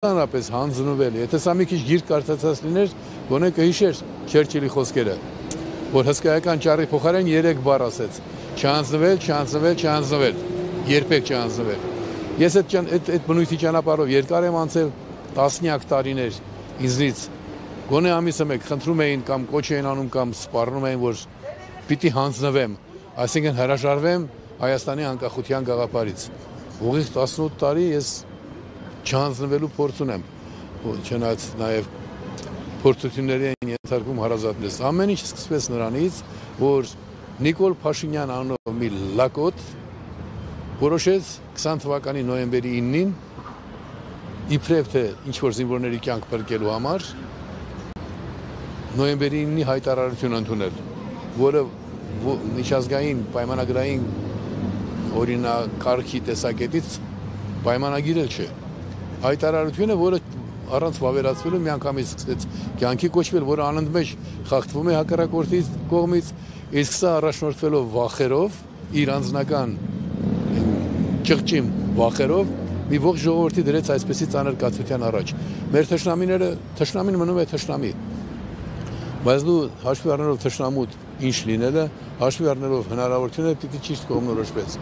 ընդհանրապես հանձնվել։ Եթե սա մի քիչ գիրք կարծացած լիներ, գոնե կհիշեր Չերչիլի խոսքերը, որ հսկայական ճառի փոխարեն 3 բառ ասեց. չանձնվել, չանձնվել, չանձնվել, երբեք չանձնվել։ Ես այդ այդ այդ բնույթի ճանապարհով երկար եմ անցել տասնյակ տարիներ ինձնից գոնե ամիսը մեկ խնդրում էին կամ կոչ էին անում կամ սպառնում էին որ պիտի հանձնվեմ, այսինքն հրաժարվեմ Հայաստանի անկախության գաղափարից։ Ուղիղ 18 տարի ես չհանձնվելու փորձ ունեմ։ Չնայած նաև փորձությունների են ենթարկվում հարազատներս։ Ամեն ինչ սկսվեց նրանից, որ Նիկոլ Փաշինյան անունով մի լակոտ որոշեց 20 թվականի նոյեմբերի 9-ին իբրև թե ինչ որ զինվորների կյանք բրկելու համար նոյեմբերի 9-ի հայտարարություն ընդունել, որը միջազգային պայմանագրային օրինակարգի տեսակետից պայմանագիր էլ չէ։ Հայտարարությունը, որը առանց վավերացվելու միանգամից սկսեց կյանքի կոչվել, որը անընդմեջ խախտվում է հակառակորդի կողմից, իսկ սա առաջնորդվելով վախերով, իր անձնական ճղճիմ վախերով մի ողջ ժողովրդի դրեց այսպեսի ծանր կացության առաջ։ Մեր թշնամիները, թշնամին մնում է թշնամի։ Բայց դու հաշվի առնելով թշնամուտ ինչ լինելը, հաշվի առնելով հնարավորությունը պիտի ճիշտ կողմնորոշվեց։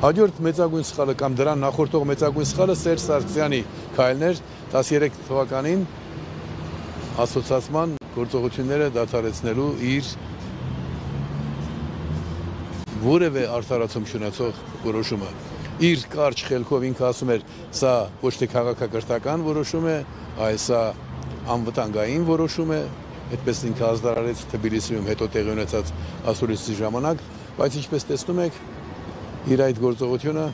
Հաջորդ մեծագույն սխալը կամ դրան նախորդող մեծագույն սխալը Սերժ Սարգսյանի քայլներ 13 թվականին ասոցիացման գործողությունները դադարեցնելու իր որևէ արդարացում չունեցող որոշումը իր կարճ խելքով ինքը ասում էր սա ոչ թե քաղաքակրթական որոշում է, այլ սա անվտանգային որոշում է, այդպես ինքը ազդարարեց Թբիլիսիում հետո տեղի ունեցած ասուլիսի ժամանակ, բայց ինչպես տեսնում եք, իր այդ գործողությունը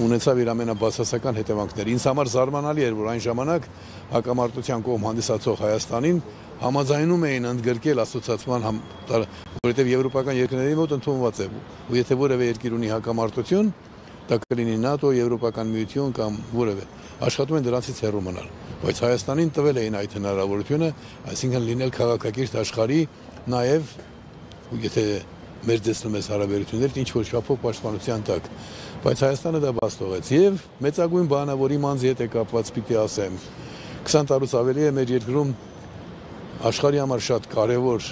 ունեցավ իր ամենաբացասական հետևանքները։ Ինձ համար զարմանալի էր, որ այն ժամանակ հակամարտության կողմ հանդիսացող Հայաստանին համաձայնում էին ընդգրկել ասոցիացման համ, որովհետև եվրոպական երկրների մոտ ընդունված է, ու եթե որևէ երկիր ունի հակամարտություն, դա կլինի ՆԱՏՕ, Եվրոպական միություն կամ որևէ, աշխատում են դրանցից հեռու մնալ բայց Հայաստանին տվել էին այդ հնարավորությունը, այսինքն լինել քաղաքակիրթ աշխարհի նաև եթե մեր դեսնում ես հարաբերություններ ինչ որ շփով պաշտպանության տակ բայց Հայաստանը դա բաց թողեց եւ մեծագույն բանը որ իմ անձի հետ է կապված պիտի ասեմ 20 տարուց ավելի է մեր երկրում աշխարհի համար շատ կարևոր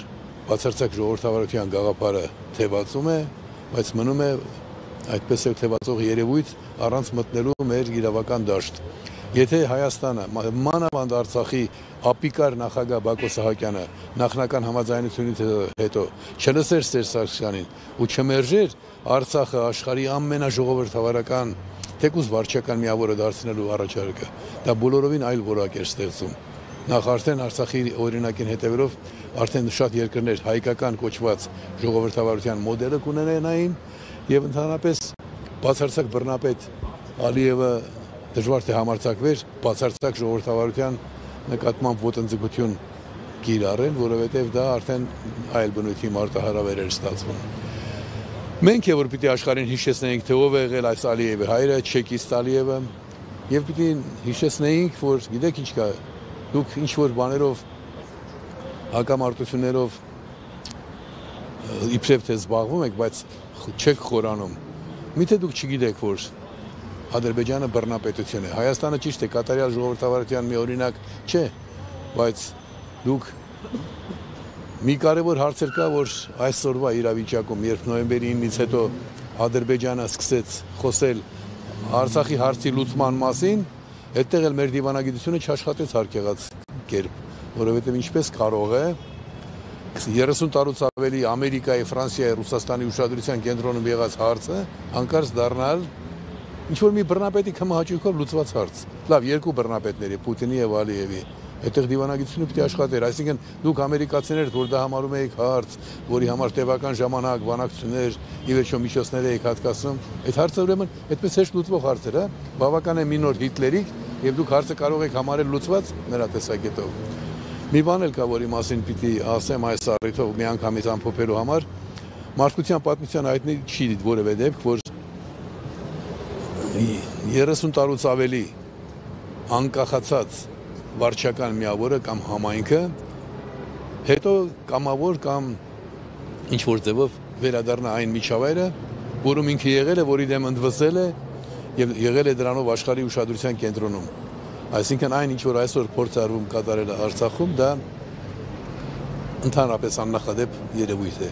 բացարձակ ժողովրդավարության գաղափարը թեվածում է բայց մնում է այդպես է թեվածող երևույթ առանց մտնելու մեր իրավական դաշտ Եթե Հայաստանը, մանավանդ Արցախի ապիկար նախագահ Բակո Սահակյանը նախնական համաձայնությունից հետո չլսեր Սերժ Սարգսյանին ու չմերժեր Արցախը աշխարհի ամենաժողովրդավարական թեկուզ վարչական միավորը դարձնելու առաջարկը, դա բոլորովին այլ որակ էր ստեղծում։ Նախ արդեն Արցախի օրինակին հետևելով արդեն շատ երկրներ հայկական կոչված ժողովրդավարության մոդելը կունենային եւ ընդհանրապես բացարձակ բռնապետ Ալիևը դժվար թե համարցակվեր բացարձակ ժողովրդավարության նկատմամբ ոտնձգություն կիրառել, որովհետև դա արդեն այլ բնույթի մարտահրավեր էր ստացվում։ Մենք է որ պիտի աշխարհին հիշեցնեինք, թե ով է եղել այս Ալիևի հայրը, Չեկիստ Ալիևը, եւ պիտի հիշեցնեինք, որ գիտեք ինչ կա, դուք ինչ որ բաներով հակամարտություններով իբրև թե զբաղվում եք, բայց չեք խորանում։ Միթե դուք չգիտեք, որ Ադրբեջանը բռնապետություն է։ Հայաստանը ճիշտ է, կատարյալ ժողովրդավարության մի օրինակ չէ, բայց դուք մի կարևոր հարցեր կա, որ այսօրվա իրավիճակում, երբ նոյեմբերի 9-ից հետո Ադրբեջանը սկսեց խոսել Արցախի հարցի լուծման մասին, այդտեղ էլ մեր դիվանագիտությունը չաշխատեց հարկեղած կերպ, որովհետև ինչպես կարող է 30 տարուց ավելի Ամերիկայի, Ֆրանսիայի, Ռուսաստանի ուշադրության կենտրոնում եղած հարցը անկարծ դառնալ ինչ որ մի բռնապետի կմահաճույքով լուծված հարց։ Լավ, երկու բռնապետների, Պուտինի եւ Ալիևի այդտեղ դիվանագիտությունը պիտի աշխատեր, այսինքն դուք ամերիկացիներ, որ դա համարում եք հարց, որի համար տևական ժամանակ, բանակցություններ, ի վերջո միջոցներ եք հատկացնում, այդ հարցը ուրեմն այդպես հեշտ լուծվող հարց էր, հա, բավական է մի նոր Հիտլերիկ, եւ դուք հարցը կարող եք համարել լուծված նրա տեսակետով։ Մի բան էլ կա, որի մասին պիտի ասեմ այս առիթով մի անգամից ամփոփելու համար, մարդկության պատմության հայտնի չի որևէ դեպք, որ 30 տարուց ավելի անկախացած վարչական միավորը կամ համայնքը հետո կամավոր կամ ինչ որ ձևով վերադառնա այն միջավայրը, որում ինքը եղել է, որի դեմ ընդվզել է եւ եղել է դրանով աշխարհի ուշադրության կենտրոնում։ Այսինքն այն ինչ որ այսօր փորձարվում կատարել Արցախում, դա ընդհանրապես աննախադեպ երևույթ է։